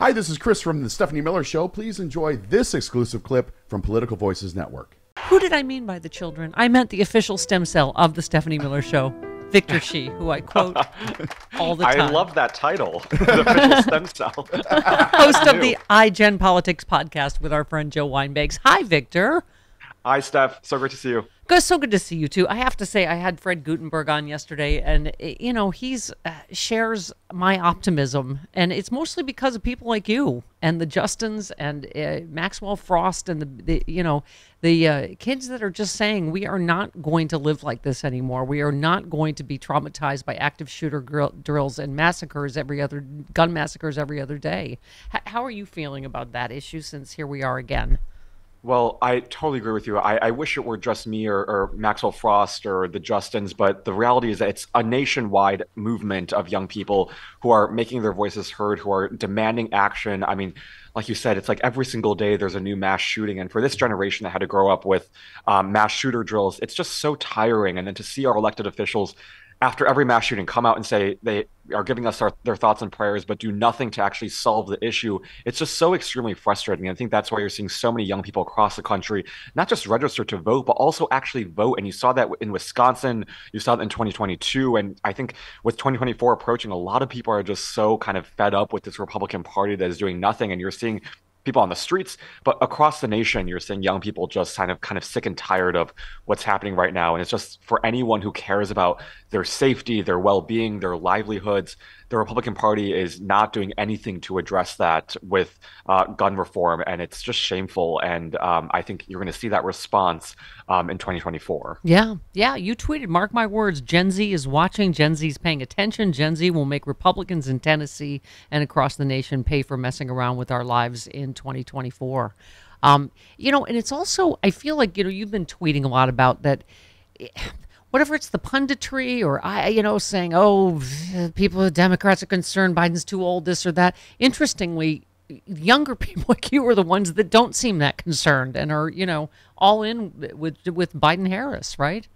Hi, this is Chris from the Stephanie Miller Show. Please enjoy this exclusive clip from Political Voices Network. Who did I mean by the children? I meant the official stem cell of the Stephanie Miller Show, Victor Shi, who I quote all the time. I love that title, the official stem cell. Host of the iGen Politics podcast with our friend Joe Weinbags. Hi, Victor. Hi, Steph. So great to see you. Good, so good to see you too. I have to say, I had Fred Guttenberg on yesterday, and eh, you know he's uh, shares my optimism, and it's mostly because of people like you and the Justins and uh, Maxwell Frost and the, the you know the uh, kids that are just saying we are not going to live like this anymore. We are not going to be traumatized by active shooter drills and massacres every other gun massacres every other day. H- how are you feeling about that issue? Since here we are again. Well, I totally agree with you. I, I wish it were just me or, or, Maxwell Frost or the Justins, but the reality is that it's a nationwide movement of young people who are making their voices heard, who are demanding action. I mean, like you said, it's like every single day there's a new mass shooting. And for this generation that had to grow up with um, mass shooter drills, it's just so tiring. And then to see our elected officials after every mass shooting come out and say they are giving us our, their thoughts and prayers but do nothing to actually solve the issue. It's just so extremely frustrating. I think that's why you're seeing so many young people across the country not just register to vote but also actually vote. And you saw that in wisconsin you saw that in 2022 and i think with 2024 approaching a lot of people are just so kind of fed up with this republican party that is doing nothing. And you're seeing people on the streets, but across the nation, you're seeing young people just kind of kind of sick and tired of what's happening right now. And it's just for anyone who cares about their safety, their well-being, their livelihoods, the Republican Party is not doing anything to address that with uh, gun reform, and it's just shameful. And um, I think you're going to see that response um, in 2024. Yeah, yeah. You tweeted, "Mark my words, Gen Z is watching. Gen Z is paying attention. Gen Z will make Republicans in Tennessee and across the nation pay for messing around with our lives in 2024." Um, you know, and it's also I feel like you know you've been tweeting a lot about that whatever it's the punditry or I, you know, saying, oh, people, Democrats are concerned Biden's too old, this or that. Interestingly, younger people like you are the ones that don't seem that concerned and are, you know, all in with with Biden Harris, right?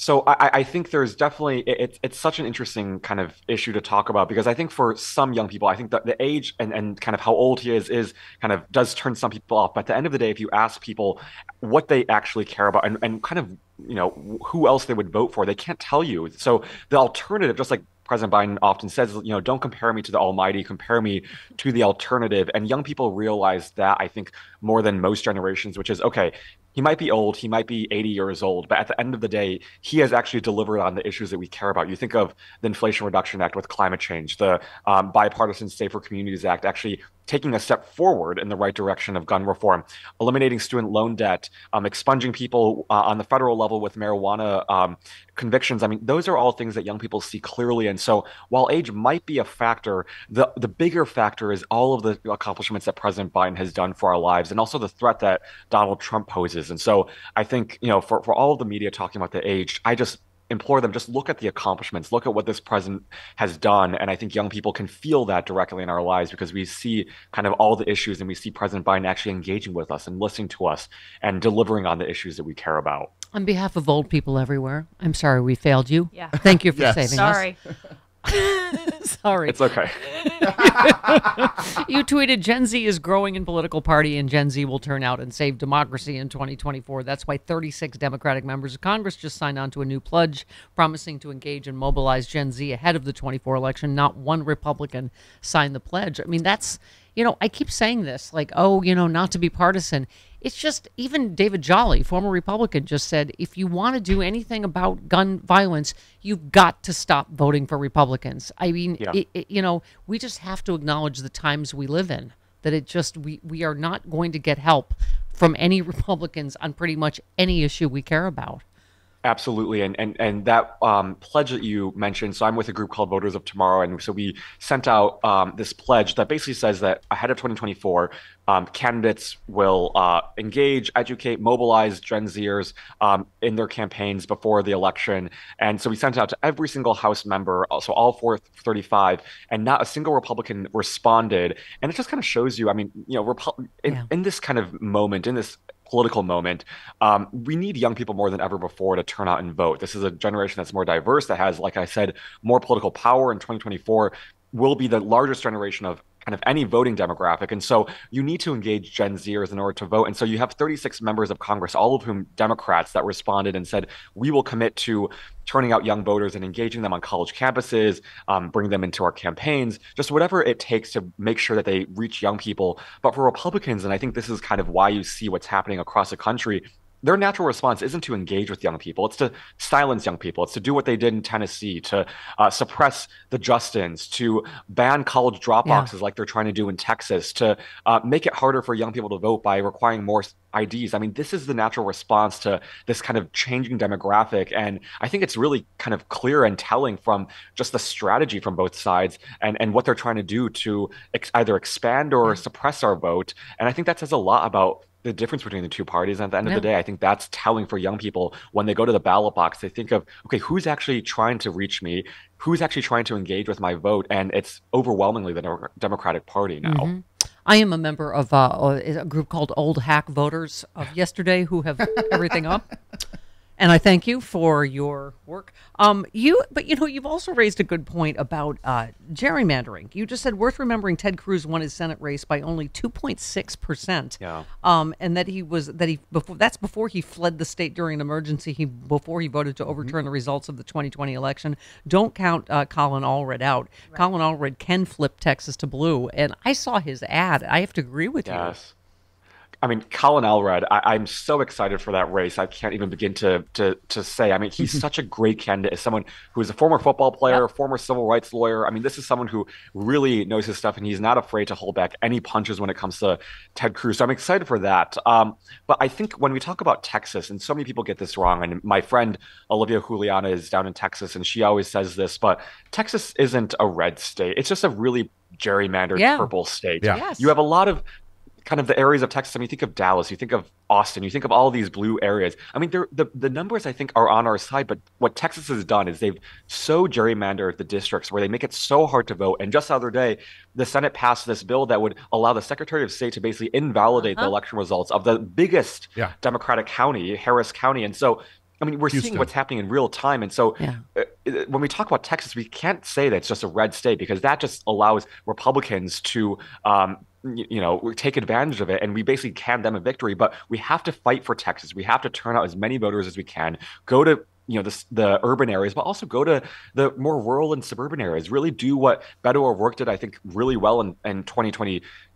So I, I, think there's definitely it, it's such an interesting kind of issue to talk about because I think for some young people, I think that the age and, and kind of how old he is is kind of does turn some people off. But at the end of the day, if you ask people what they actually care about and, and kind of you know who else they would vote for, they can't tell you. So the alternative, just like President Biden often says, you know, don't compare me to the Almighty, compare me to the alternative. And young people realize that I think more than most generations, which is okay, he might be old, he might be 80 years old, but at the end of the day, he has actually delivered on the issues that we care about. You think of the Inflation Reduction Act with climate change, the um, Bipartisan Safer Communities Act actually taking a step forward in the right direction of gun reform, eliminating student loan debt, um, expunging people uh, on the federal level with marijuana um, convictions. I mean, those are all things that young people see clearly. And so, while age might be a factor, the the bigger factor is all of the accomplishments that President Biden has done for our lives, and also the threat that Donald Trump poses. And so, I think you know, for for all of the media talking about the age, I just implore them just look at the accomplishments look at what this president has done. And i think young people can feel that directly in our lives because we see kind of all the issues and we see president biden actually engaging with us and listening to us and delivering on the issues that we care about. On behalf of old people everywhere i'm sorry we failed you. Yeah. Thank you for yes. saving sorry. us. Sorry Sorry. It's okay. you tweeted Gen Z is growing in political party and Gen Z will turn out and save democracy in 2024. That's why 36 Democratic members of Congress just signed on to a new pledge promising to engage and mobilize Gen Z ahead of the 24 election. Not one Republican signed the pledge. I mean, that's, you know, I keep saying this like, oh, you know, not to be partisan. It's just even David Jolly, former Republican, just said if you want to do anything about gun violence, you've got to stop voting for Republicans. I mean, yeah. it, it, you know, we just have to acknowledge the times we live in. That it just we we are not going to get help from any Republicans on pretty much any issue we care about. Absolutely, and and and that um, pledge that you mentioned. So I'm with a group called Voters of Tomorrow, and so we sent out um, this pledge that basically says that ahead of 2024, um, candidates will uh, engage, educate, mobilize Gen Zers um, in their campaigns before the election. And so we sent it out to every single House member, so all 435, and not a single Republican responded. And it just kind of shows you, I mean, you know, Repu- in, yeah. in this kind of moment, in this political moment, um, we need young people more than ever before to turn out and vote. This is a generation that's more diverse, that has, like I said, more political power in 2024, will be the largest generation of kind of any voting demographic. And so you need to engage Gen Zers in order to vote. And so you have 36 members of Congress, all of whom Democrats, that responded and said, we will commit to turning out young voters and engaging them on college campuses, um, bring them into our campaigns, just whatever it takes to make sure that they reach young people. But for Republicans, and I think this is kind of why you see what's happening across the country, their natural response isn't to engage with young people. It's to silence young people. It's to do what they did in Tennessee, to uh, suppress the Justins, to ban college drop boxes yeah. like they're trying to do in Texas, to uh, make it harder for young people to vote by requiring more IDs. I mean, this is the natural response to this kind of changing demographic. And I think it's really kind of clear and telling from just the strategy from both sides and, and what they're trying to do to ex- either expand or suppress our vote. And I think that says a lot about the difference between the two parties. And at the end yeah. of the day, I think that's telling for young people when they go to the ballot box, they think of, okay, who's actually trying to reach me? Who's actually trying to engage with my vote? And it's overwhelmingly the Democratic Party now. Mm-hmm. I am a member of uh, a group called Old Hack Voters of yesterday who have everything up and I thank you for your work. Um, you, but you know, you've also raised a good point about uh, gerrymandering. You just said worth remembering. Ted Cruz won his Senate race by only two point six percent. Yeah. Um, and that he was that he before that's before he fled the state during an emergency. He before he voted to mm-hmm. overturn mm-hmm. the results of the 2020 election. Don't count uh, Colin Allred out. Right. Colin Allred can flip Texas to blue, and I saw his ad. I have to agree with yes. you. Yes. I mean, Colin Allred, I, am so excited for that race. I can't even begin to to to say. I mean, he's such a great candidate as someone who is a former football player, yep. former civil rights lawyer. I mean, this is someone who really knows his stuff, and he's not afraid to hold back any punches when it comes to Ted Cruz. So I'm excited for that. Um, but I think when we talk about Texas, and so many people get this wrong, and my friend Olivia Julianna is down in Texas, and she always says this, but Texas isn't a red state. It's just a really gerrymandered yeah. purple state. Yeah. Yes. You have a lot of kind of the areas of Texas. I mean, you think of Dallas, you think of Austin, you think of all these blue areas. I mean, the the numbers I think are on our side, but what Texas has done is they've so gerrymandered the districts where they make it so hard to vote. And just the other day, the Senate passed this bill that would allow the Secretary of State to basically invalidate uh-huh. the election results of the biggest yeah. Democratic county, Harris County. And so I mean, we're Houston. seeing what's happening in real time. And so yeah. uh, when we talk about Texas, we can't say that it's just a red state because that just allows Republicans to um, you know, take advantage of it, and we basically can them a victory. But we have to fight for Texas. We have to turn out as many voters as we can. Go to you know the, the urban areas but also go to the more rural and suburban areas really do what beto o'rourke did i think really well in, in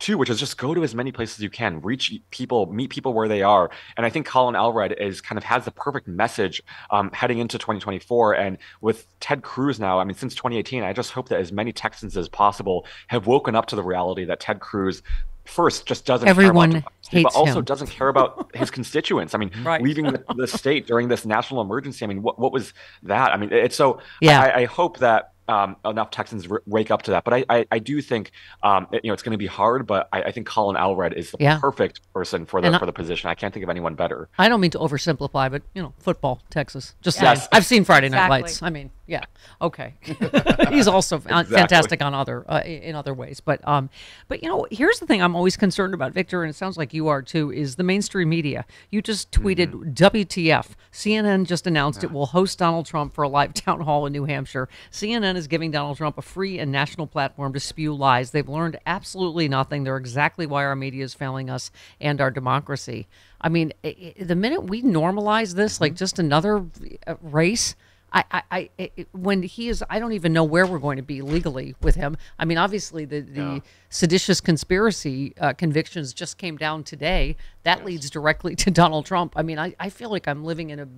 2022 which is just go to as many places as you can reach people meet people where they are and i think colin Allred is kind of has the perfect message um, heading into 2024 and with ted cruz now i mean since 2018 i just hope that as many texans as possible have woken up to the reality that ted cruz first just doesn't everyone care about hates but also him. doesn't care about his constituents. I mean, right. leaving the, the, state during this national emergency. I mean, what what was that? I mean, it's so. Yeah. I, I hope that um, enough Texans r- wake up to that. But I, I, I do think um, it, you know it's going to be hard. But I, I, think Colin Allred is the yeah. perfect person for the for the position. I can't think of anyone better. I don't mean to oversimplify, but you know, football, Texas. Just yes. I've seen Friday Night exactly. Lights. I mean, yeah, okay. He's also exactly. fantastic on other uh, in other ways. But um, but you know, here's the thing I'm always concerned about, Victor, and it sounds like you are too. Is the mainstream media? You just tweeted mm-hmm. WTF? CNN just announced yeah. it will host Donald Trump for a live town hall in New Hampshire. CNN is giving Donald Trump a free and national platform to spew lies. They've learned absolutely nothing. They're exactly why our media is failing us and our democracy. I mean, the minute we normalize this, like mm-hmm. just another uh, race, I, I, I, when he is, I don't even know where we're going to be legally with him. I mean, obviously, the, the yeah. seditious conspiracy uh, convictions just came down today. That yes. leads directly to Donald Trump. I mean, I, I feel like I'm living in a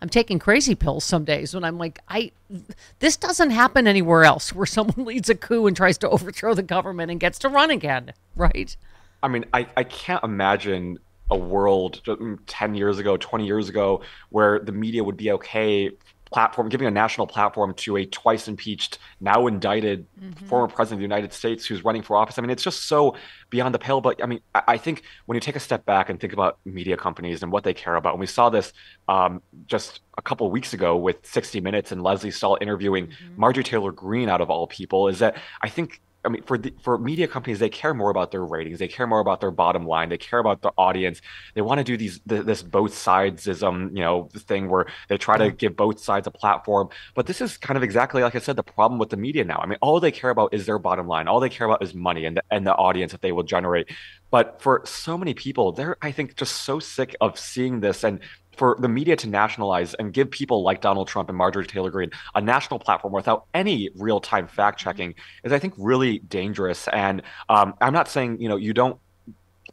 I'm taking crazy pills some days when I'm like, I this doesn't happen anywhere else where someone leads a coup and tries to overthrow the government and gets to run again, right? I mean, I, I can't imagine a world mm, 10 years ago, 20 years ago, where the media would be okay platform, giving a national platform to a twice impeached, now indicted mm-hmm. former president of the United States who's running for office. I mean, it's just so beyond the pale. But I mean, I, I think when you take a step back and think about media companies and what they care about, and we saw this um, just a couple of weeks ago with 60 Minutes and Lesley Stahl interviewing mm-hmm. Marjorie Taylor Greene, out of all people, is that I think I mean, for the, for media companies, they care more about their ratings. They care more about their bottom line. They care about the audience. They want to do these this both sidesism, you know, thing where they try to give both sides a platform. But this is kind of exactly like I said, the problem with the media now. I mean, all they care about is their bottom line. All they care about is money and the, and the audience that they will generate. But for so many people, they're I think just so sick of seeing this and for the media to nationalize and give people like Donald Trump and Marjorie Taylor Greene a national platform without any real time fact checking is, I think, really dangerous. And um, I'm not saying, you know, you don't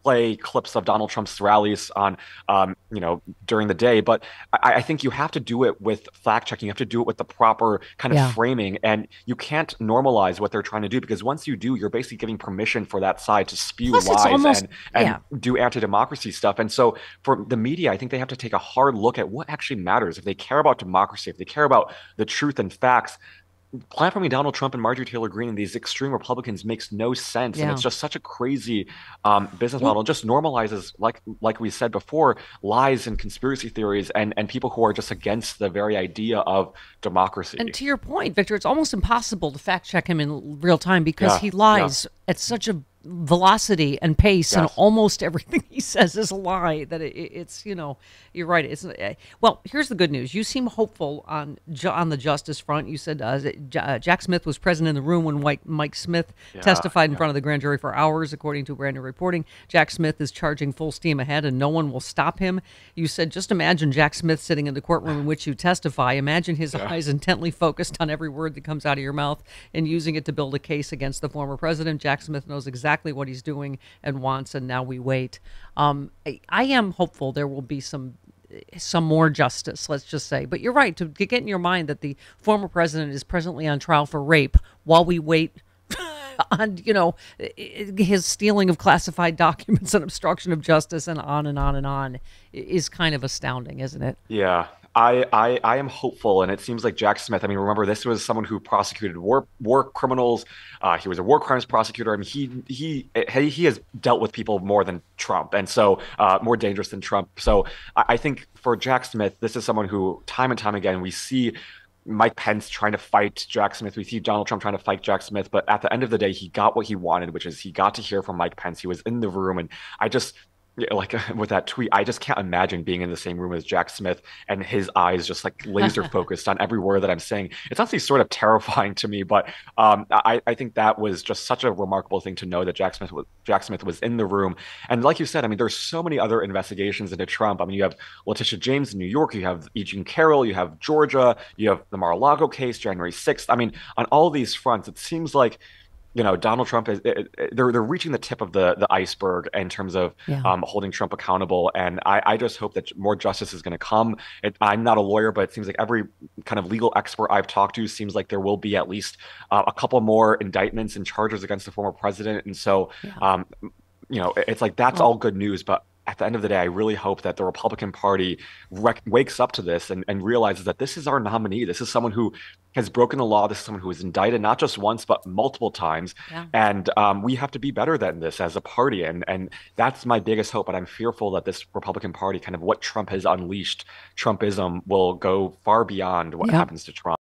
play clips of Donald Trump's rallies on, um, you know, during the day. But I, I, think you have to do it with fact checking. You have to do it with the proper kind of yeah. framing, and you can't normalize what they're trying to do because once you do, you're basically giving permission for that side to spew Plus lies almost, and and yeah. do anti-democracy stuff. And so for the media, I think they have to take a hard look at what actually matters. If they care about democracy, if they care about the truth and facts, platforming Donald Trump and Marjorie Taylor Greene and these extreme Republicans makes no sense, yeah. and it's just such a crazy um, business model. It just normalizes, like like we said before, lies and conspiracy theories, and and people who are just against the very idea of democracy. And to your point, Victor, it's almost impossible to fact check him in real time because yeah. he lies yeah. at such a velocity and pace, yes. and almost everything he says is a lie. That it, it's you know you're right. It's uh, well. Here's the good news. You seem hopeful on on the justice front. You said uh, uh, Jack Smith was present in the room when Mike, Mike Smith yeah, testified in yeah. front of the grand jury for hours, according to brand new reporting. Jack Smith is charging full steam ahead, and no one will stop him. You said just imagine Jack Smith sitting in the courtroom in which you testify. Imagine his yeah. eyes intently focused on every word that comes out of your mouth and using it to build a case against the former president. Jack Smith knows exactly what he's doing and wants, and now we wait. Um, I, I am hopeful there will be some some more justice, let's just say. But you're right to get in your mind that the former president is presently on trial for rape while we wait on, you know, his stealing of classified documents and obstruction of justice and on and on and on is kind of astounding, isn't it? Yeah. I, I, I am hopeful, and it seems like Jack Smith. I mean, remember this was someone who prosecuted war war criminals. Uh, he was a war crimes prosecutor. I mean, he he he has dealt with people more than Trump, and so uh, more dangerous than Trump. So I, I think for Jack Smith, this is someone who time and time again we see Mike Pence trying to fight Jack Smith. We see Donald Trump trying to fight Jack Smith, but at the end of the day, he got what he wanted, which is he got to hear from Mike Pence. He was in the room, and I just like with that tweet, I just can't imagine being in the same room as Jack Smith and his eyes just like laser focused on every word that I'm saying. It's actually sort of terrifying to me, but um, I, I think that was just such a remarkable thing to know that Jack Smith was Jack Smith was in the room. And like you said, I mean, there's so many other investigations into Trump. I mean, you have Letitia James in New York, you have E. Jean Carroll, you have Georgia, you have the Mar-a-Lago case, January 6th. I mean, on all these fronts, it seems like you know Donald Trump is they're they're reaching the tip of the the iceberg in terms of yeah. um, holding Trump accountable, and I, I just hope that more justice is going to come. It, I'm not a lawyer, but it seems like every kind of legal expert I've talked to seems like there will be at least uh, a couple more indictments and charges against the former president, and so. Yeah. Um, you know, it's like that's all good news, but at the end of the day, I really hope that the Republican Party rec- wakes up to this and, and realizes that this is our nominee. This is someone who has broken the law. This is someone who was indicted not just once but multiple times, yeah. and um, we have to be better than this as a party. And and that's my biggest hope. But I'm fearful that this Republican Party, kind of what Trump has unleashed, Trumpism, will go far beyond what happens to Trump.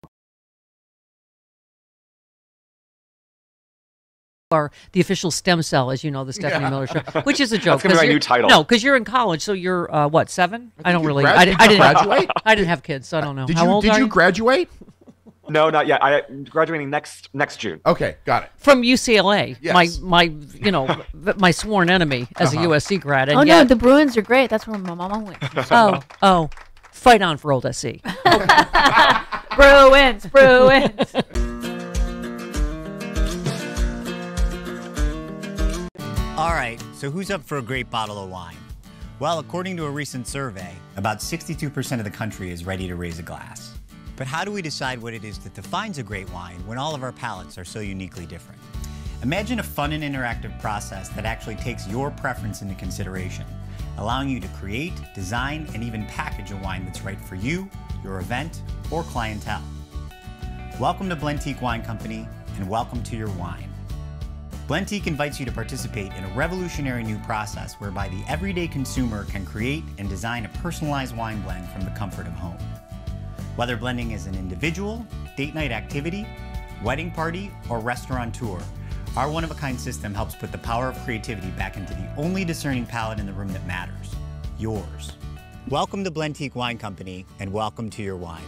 Are the official stem cell, as you know, the Stephanie yeah. Miller Show, which is a joke. That's gonna be my new title. No, because you're in college, so you're uh, what seven? I, I don't really. Grad- I, did, I didn't graduate. I didn't have kids, so I don't know. Did How you? old did are you graduate? No, not yet. I graduating next next June. Okay, got it. From UCLA, yes. my my you know my sworn enemy as uh-huh. a USC grad. oh yet, no, the Bruins are great. That's where my mama went. oh oh, fight on for old SC. Bruins, Bruins. All right, so who's up for a great bottle of wine? Well, according to a recent survey, about 62% of the country is ready to raise a glass. But how do we decide what it is that defines a great wine when all of our palates are so uniquely different? Imagine a fun and interactive process that actually takes your preference into consideration, allowing you to create, design, and even package a wine that's right for you, your event, or clientele. Welcome to Blentique Wine Company, and welcome to your wine. Blentique invites you to participate in a revolutionary new process whereby the everyday consumer can create and design a personalized wine blend from the comfort of home. Whether blending is an individual, date night activity, wedding party, or restaurant tour, Our one of a kind system helps put the power of creativity back into the only discerning palate in the room that matters yours. Welcome to Blentique Wine Company, and welcome to your wine.